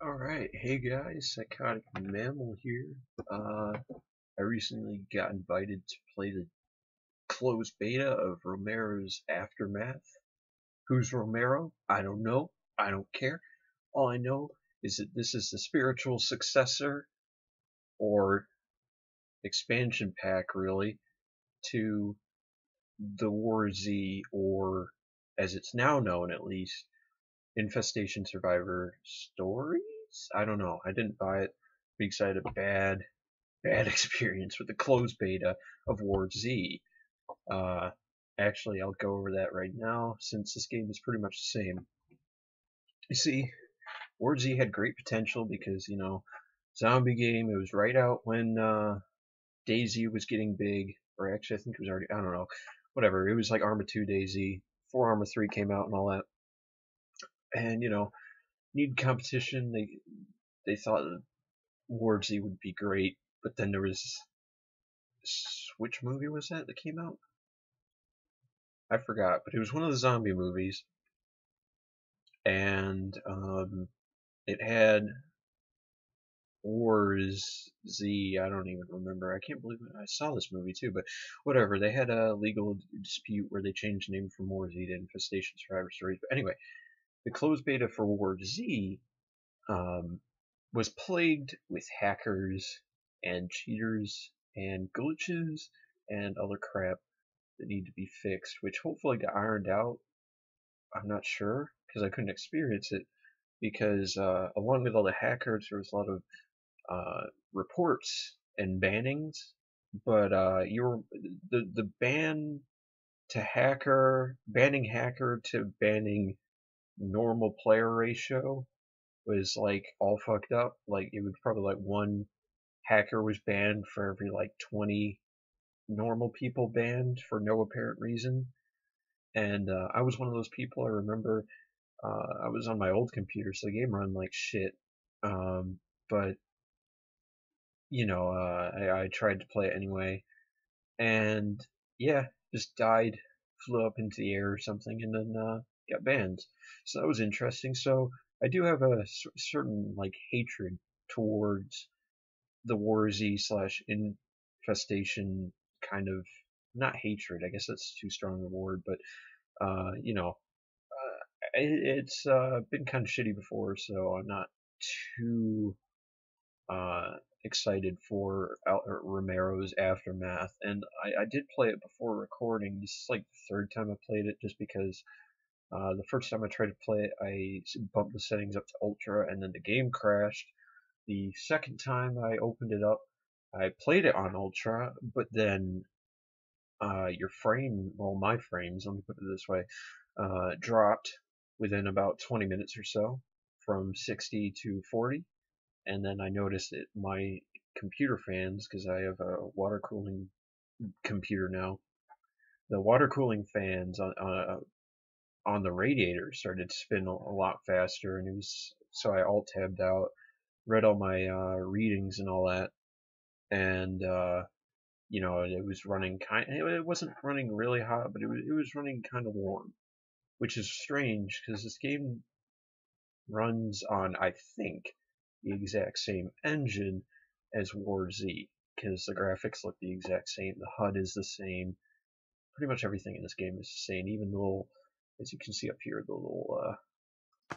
Alright, hey guys, Psychotic Mammal here. Uh, I recently got invited to play the closed beta of Romero's Aftermath. Who's Romero? I don't know. I don't care. All I know is that this is the spiritual successor, or expansion pack really, to the War Z, or as it's now known at least, Infestation Survivor Stories? I don't know. I didn't buy it because I had a bad, bad experience with the closed beta of War Z. Uh, actually, I'll go over that right now since this game is pretty much the same. You see, War Z had great potential because, you know, zombie game, it was right out when uh, DayZ was getting big, or actually, I think it was already, I don't know, whatever. It was like Arma 2 DayZ. 4 Arma 3 came out and all that and you know need competition. They they thought War Z would be great, but then there was which movie was that that came out? I forgot, but it was one of the zombie movies, and um, it had Wars Z. I don't even remember. I can't believe. I saw this movie too, but whatever. They had a legal dispute where they changed the name from War Z to Infestation Survivor Stories. But anyway, the closed beta for War Z um, was plagued with hackers and cheaters and glitches and other crap that need to be fixed, which hopefully got ironed out. I'm not sure because I couldn't experience it because uh, along with all the hackers, there was a lot of uh, reports and bannings, but uh, your the the ban to hacker banning hacker to banning normal player ratio was like all fucked up. Like it was probably like one hacker was banned for every like 20 normal people banned for no apparent reason. And uh, I was one of those people. I remember uh, I was on my old computer, so the game run like shit. Um, but you know, uh, I, I tried to play it anyway, and yeah, just died, flew up into the air or something, and then uh, got banned. So that was interesting. So I do have a certain like hatred towards the War Z slash infestation kind of not hatred. I guess that's too strong a word, but uh, you know, uh, it, it's uh, been kind of shitty before, so I'm not too uh, excited for Al- Romero's Aftermath. And I, I did play it before recording. This is like the third time I played it, just because uh, the first time I tried to play it, I bumped the settings up to ultra, and then the game crashed. The second time I opened it up, I played it on ultra, but then uh, your frame, well, my frames, let me put it this way, uh, dropped within about 20 minutes or so from 60 to 40. And then I noticed that my computer fans, because I have a water cooling computer now, the water cooling fans on, on uh, on the radiator started to spin a, lot faster, and it was so I alt tabbed out, read all my uh, readings and all that, and uh, you know it was running kind. It wasn't running really hot, but it was it was running kind of warm, which is strange because this game runs on I think the exact same engine as War Z because the graphics look the exact same, the HUD is the same, pretty much everything in this game is the same, even little as you can see up here, the little uh,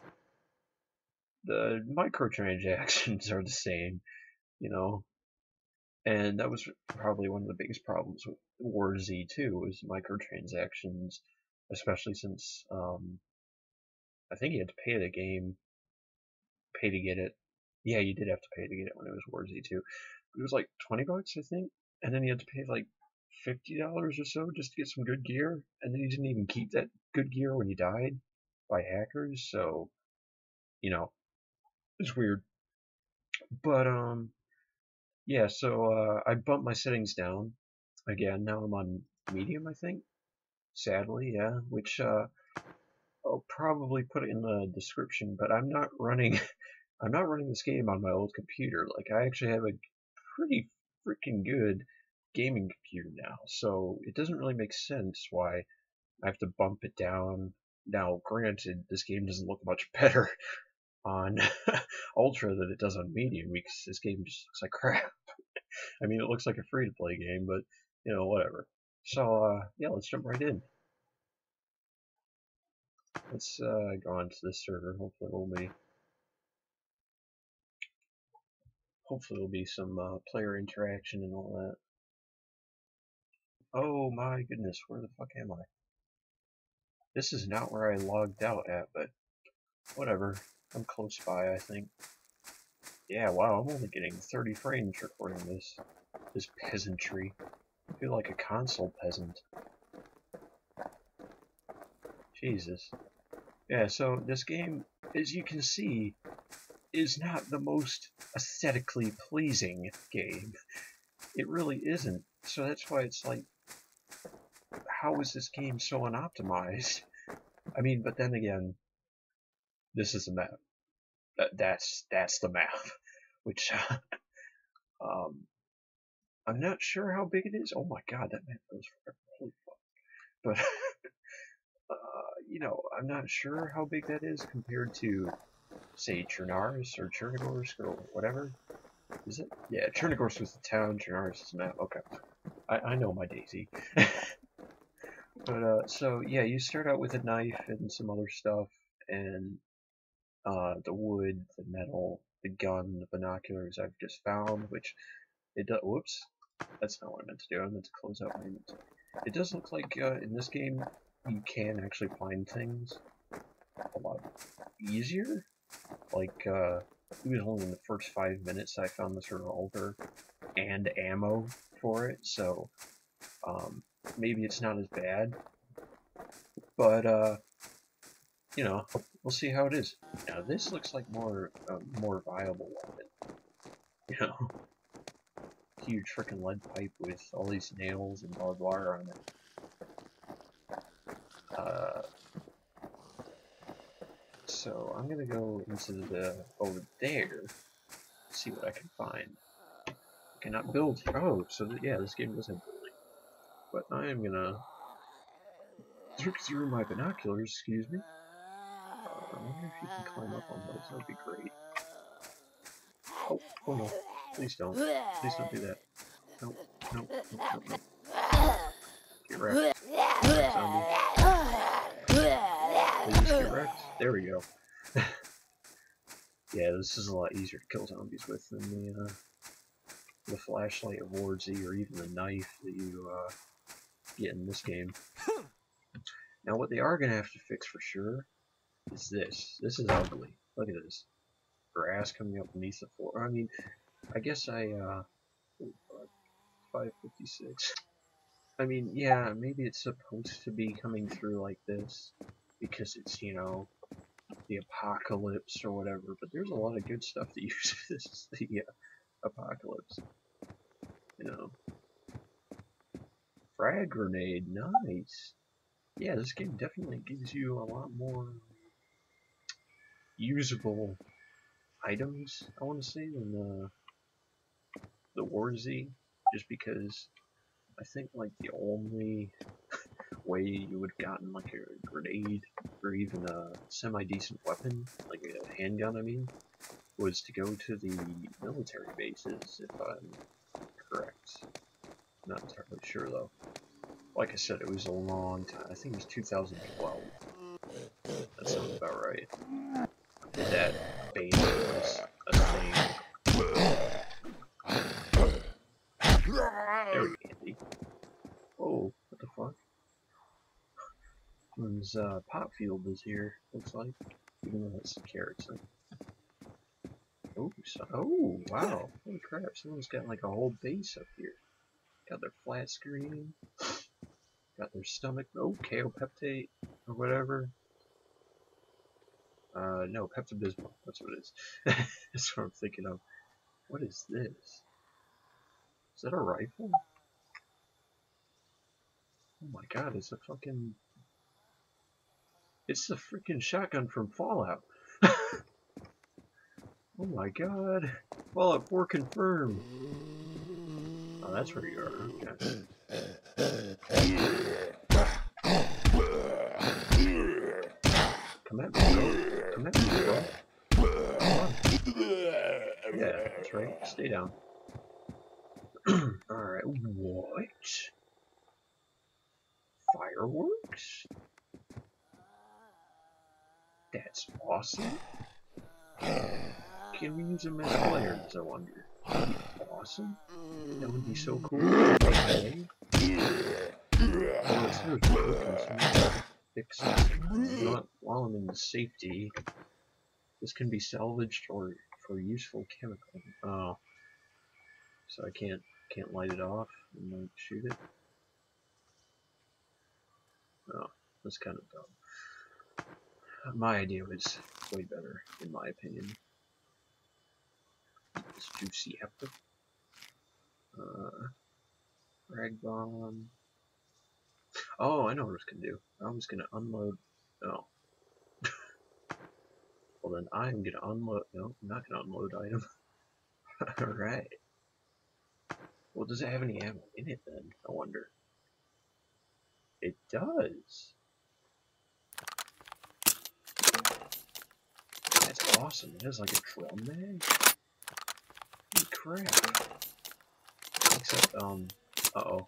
the microtransactions are the same, you know, and that was probably one of the biggest problems with War Z too was microtransactions, especially since um, I think you had to pay the game, pay to get it. Yeah, you did have to pay to get it when it was War Z too. It was like twenty bucks, I think, and then you had to pay like fifty dollars or so just to get some good gear, and then you didn't even keep that good gear when he died by hackers. So, you know, it's weird. But um, yeah. So uh, I bumped my settings down again. Now I'm on medium, I think. Sadly, yeah. Which uh, I'll probably put it in the description. But I'm not running. I'm not running this game on my old computer. Like I actually have a pretty freaking good gaming computer now, so it doesn't really make sense why I have to bump it down. Now, granted, this game doesn't look much better on Ultra than it does on Medium because this game just looks like crap. I mean, it looks like a free to play game, but you know, whatever. So, uh, yeah, let's jump right in. Let's uh, go on to this server. Hopefully, we'll be hopefully there'll be some uh, player interaction and all that. Oh my goodness, where the fuck am I? This is not where I logged out at, but whatever. I'm close by, I think. Yeah, wow, I'm only getting 30 frames recording this. This peasantry. I feel like a console peasant. Jesus. Yeah, so this game, as you can see, is not the most aesthetically pleasing game. It really isn't. So that's why it's like, how is this game so unoptimized? I mean, but then again, this is a map. That's that's the map, which um, I'm not sure how big it is. Oh my god, that map goes forever. Holy fuck! But uh, you know, I'm not sure how big that is compared to, say, Chernarus or Chernogorsk or whatever. Is it? Yeah, Chernogorsk was the town. Chernarus is the map. Okay, I I know my DayZ. But uh, so yeah, you start out with a knife and some other stuff, and uh, the wood, the metal, the gun, the binoculars I've just found, which it does. Whoops, that's not what I meant to do. I meant to close out my inventory. It does look like uh, in this game you can actually find things a lot easier. Like uh, it was only in the first five minutes I found this revolver and ammo for it, so um, maybe it's not as bad. But uh, you know, we'll see how it is. Now this looks like more uh, more viable weapon. You know, huge freaking lead pipe with all these nails and barbed wire on it. Uh, so I'm gonna go into the over there, see what I can find. Cannot build. Oh, so yeah, this game does have building, but I am gonna look through my binoculars. Excuse me. I wonder if you can climb up on those. That would be great. Oh, oh no. Please don't. Please don't do that. Nope, nope, nope, nope, nope. Get wrecked. Zombie. Please get wrecked. There we go. yeah, this is a lot easier to kill zombies with than the, uh, the flashlight of Z or even the knife that you uh, get in this game. Now what they are going to have to fix for sure is this. This is ugly. Look at this. Grass coming up beneath the floor. I mean, I guess I, uh, 556. I mean, yeah, maybe it's supposed to be coming through like this because it's, you know, the apocalypse or whatever, but there's a lot of good stuff that uses the uh, apocalypse. You know. Frag grenade, nice. Yeah, this game definitely gives you a lot more usable items, I want to say, than the, the War Z, just because I think like the only way you would have gotten like a grenade or even a semi-decent weapon, like a handgun I mean, was to go to the military bases, if I'm correct. Not entirely sure though. Like I said, it was a long time. I think it was 2012. That sounds about right that bait was a thing. There we. Oh, what the fuck? Someone's uh, pop field is here, looks like. Even though some carrots. Oh, so, oh, wow. Holy crap, someone's got like a whole base up here. Got their flat screen. Got their stomach. Oh, kaopectate or whatever. Uh, no, Pepto-Bismol. That's what it is. That's what I'm thinking of. What is this? Is that a rifle? Oh my god, it's a fucking... It's the freaking shotgun from Fallout. oh my god. Fallout 4 confirmed. Oh, that's where you are. Come at me. Come at me. Yeah, that's right. Stay down. Alright, what? Fireworks? That's awesome. Can we use them as players, I wonder? Awesome. That would be so cool. Okay. Fix. Not while I'm in the safety. This can be salvaged or for useful chemical. Oh. So I can't can't light it off and shoot it. Oh, that's kind of dumb. My idea was way better, in my opinion. This juicy apple. Uh, rag bomb. Oh, I know what I was gonna do. I was gonna unload. Oh. well then, I'm gonna unload. No, I'm not gonna unload item. All right. Well, does it have any ammo in it then? I wonder. It does. That's awesome. It has like a drum mag. Crap. Except, um, uh-oh.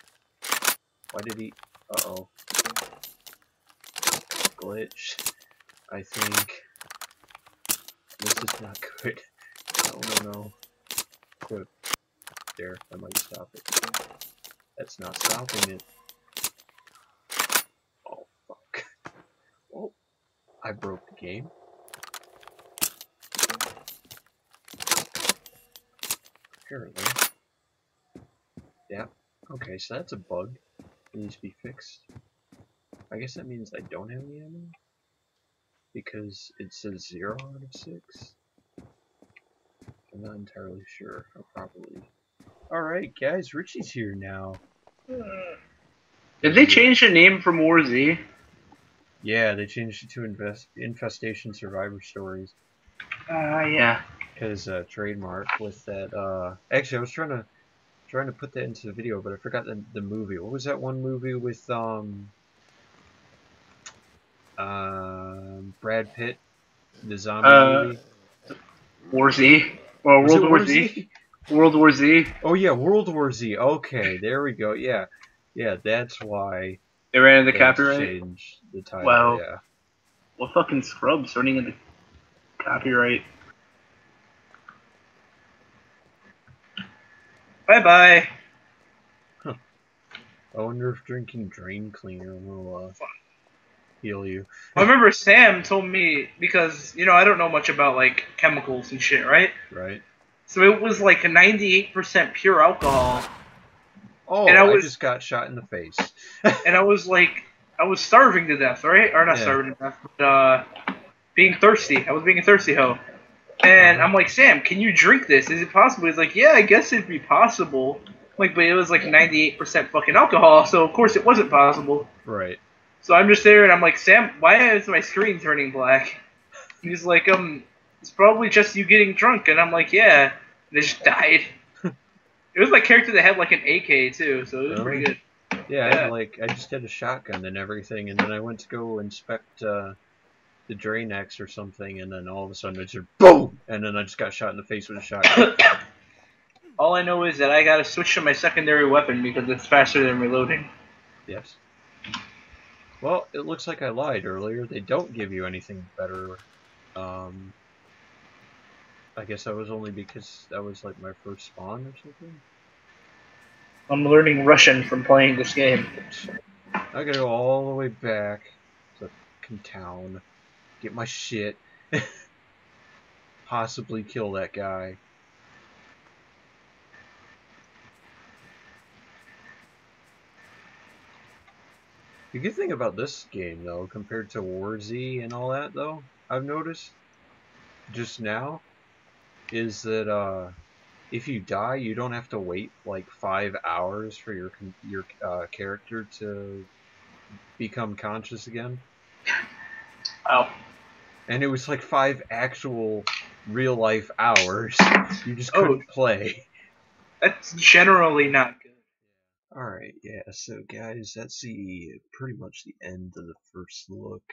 Why did he... Uh-oh. Glitch. I think... This is not good. No, no, no. Quit. There, I might stop it. That's not stopping it. Oh, fuck. Oh, I broke the game. Apparently. Yeah. Okay, so that's a bug. It needs to be fixed. I guess that means I don't have any ammo? Because it says 0 out of 6? I'm not entirely sure. I'll probably... Alright guys, Richie's here now. Did they change the name from War Z? Yeah, they changed it to Invest Infestation Survivor Stories. Uh, yeah. Because uh, trademark with that. Uh, actually, I was trying to trying to put that into the video, but I forgot the the movie. What was that one movie with um uh, Brad Pitt, the zombie Uh, movie? War Z. Well, Was World War Z. World War Z. Oh yeah, World War Z. Okay, there we go. Yeah, yeah, that's why They ran into they copyright. changed the title. Wow. Yeah. Well, fucking scrubs running into copyright. Bye bye. Huh. I wonder if drinking drain cleaner will uh, heal you. I remember Sam told me because you know I don't know much about like chemicals and shit, right? Right? So it was like a 98% pure alcohol, Oh, And I I, just got shot in the face. and I was like, I was starving to death, right? Or not Yeah. starving to death, but uh, being thirsty. I was being a thirsty hoe. And. I'm like, Sam, can you drink this? Is it possible? He's like, Yeah, I guess it'd be possible. I'm like, but it was like 98% fucking alcohol, so of course it wasn't possible. right. So I'm just there and I'm like, Sam, why is my screen turning black? And he's like, um, it's probably just you getting drunk. And I'm like, yeah. And they just died. it was my character that had like an AK too, so it was pretty good. Yeah, I had, like I just had a shotgun and everything, and then I went to go inspect uh, the drain X or something, and then all of a sudden it's just boom, and then I just got shot in the face with a shotgun. All I know is that I gotta switch to my secondary weapon because it's faster than reloading. yes. Well, it looks like I lied earlier. They don't give you anything better. Um, I guess that was only because that was like my first spawn or something. I'm learning Russian from playing this game. I gotta go all the way back to town, get my shit, possibly kill that guy. The good thing about this game, though, compared to War Z and all that, though, I've noticed just now, is that uh, if you die, you don't have to wait like five hours for your your uh, character to become conscious again. Wow. And it was like five actual real life hours. You just Oh. couldn't play. That's generally not good. Alright, yeah, so guys, that's the pretty much the end of the first look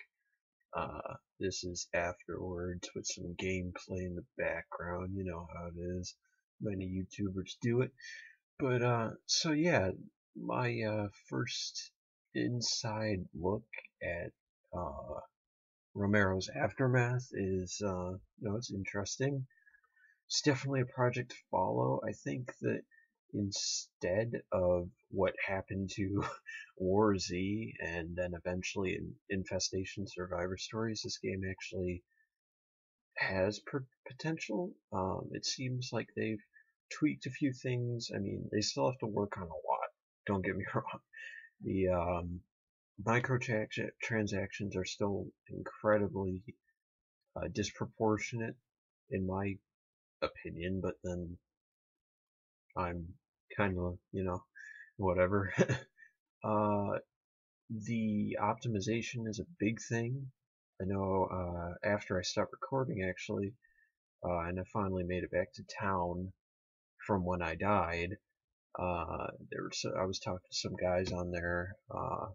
Uh, this is afterwards with some gameplay in the background. You know how it is. Many YouTubers do it. But, uh, so yeah, my, uh, first inside look at, uh, Romero's Aftermath is, uh, you know, it's interesting. It's definitely a project to follow. I think that instead of what happened to War Z and then eventually in Infestation Survivor Stories, this game actually has potential. Um, it seems like they've tweaked a few things. I mean, they still have to work on a lot. Don't get me wrong. The um, microtransactions are still incredibly uh, disproportionate, in my opinion. But then I'm kind of, you know, whatever. uh, the optimization is a big thing. I know uh, after I stopped recording, actually, uh, and I finally made it back to town from when I died, uh, there was I was talking to some guys on there, uh,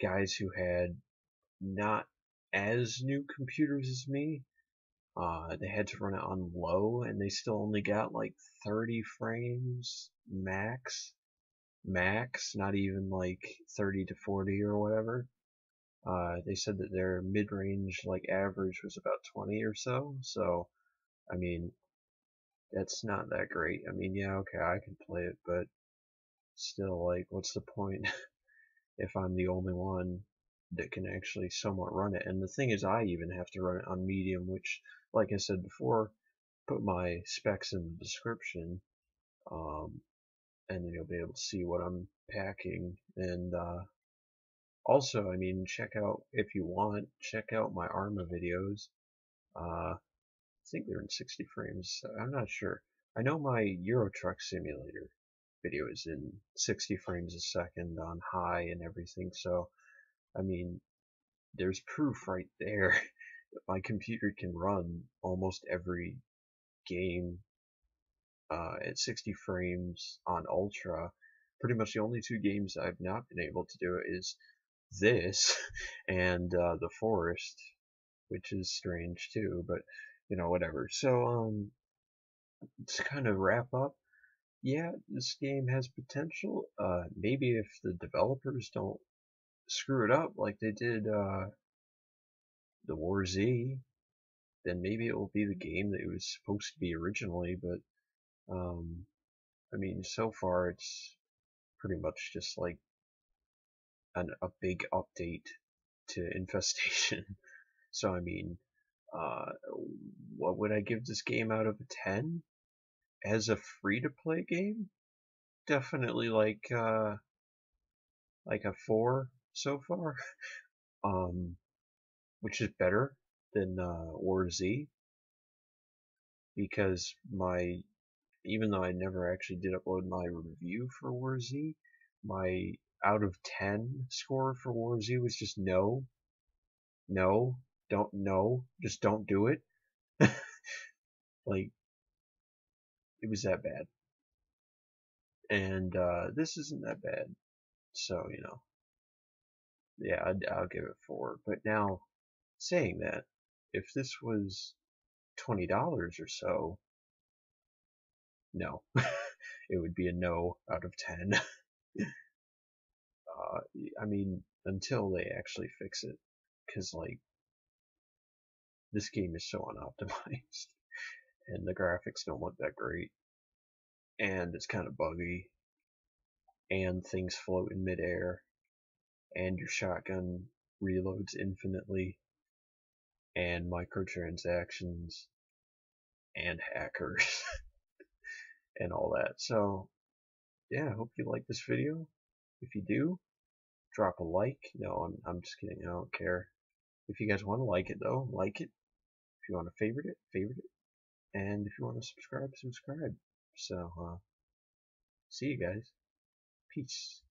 guys who had not as new computers as me, uh, they had to run it on low, and they still only got like 30 frames max. Max, not even like 30 to 40 or whatever. Uh, they said that their mid-range like average was about 20 or so. So, I mean, that's not that great. I mean, yeah, okay, I can play it, but still, like, what's the point if I'm the only one that can actually somewhat run it? And the thing is, I even have to run it on medium, which like I said before, put my specs in the description, um, and then you'll be able to see what I'm packing. And uh, also, I mean, check out if you want, check out my Arma videos. Uh, I think they're in 60 frames. I'm not sure. I know my Euro Truck Simulator video is in 60 frames a second on high and everything. So, I mean, there's proof right there my computer can run almost every game uh, at 60 frames on ultra. Pretty much the only two games I've not been able to do is this and uh, the forest, which is strange too. But you know, whatever. So um, to kind of wrap up, yeah, this game has potential. Uh, maybe if the developers don't screw it up like they did uh, the War Z, then maybe it will be the game that it was supposed to be originally. But um, I mean, so far it's pretty much just like an, a big update to Infestation. so I mean, uh, what would I give this game out of a 10? As a free to play game? Definitely like uh, like a 4 so far. um, which is better than uh, War Z because my even though I never actually did upload my review for War Z, my out of 10 score for War Z was just no. No. Don't no. Just don't do it. like it was that bad. And uh, this isn't that bad. So, you know. Yeah, I'd, I'll give it 4. But now Saying that, if this was $20 or so, no. it would be a no out of 10. uh, I mean, until they actually fix it. Because, like, this game is so unoptimized. And the graphics don't look that great. And it's kind of buggy. And things float in midair. And your shotgun reloads infinitely and microtransactions and hackers and all that. So, yeah, I hope you like this video. If you do, drop a like. No, I'm, I'm just kidding. I don't care. If you guys want to like it, though, like it. If you want to favorite it, favorite it. And if you want to subscribe, subscribe. So, uh, see you guys. Peace.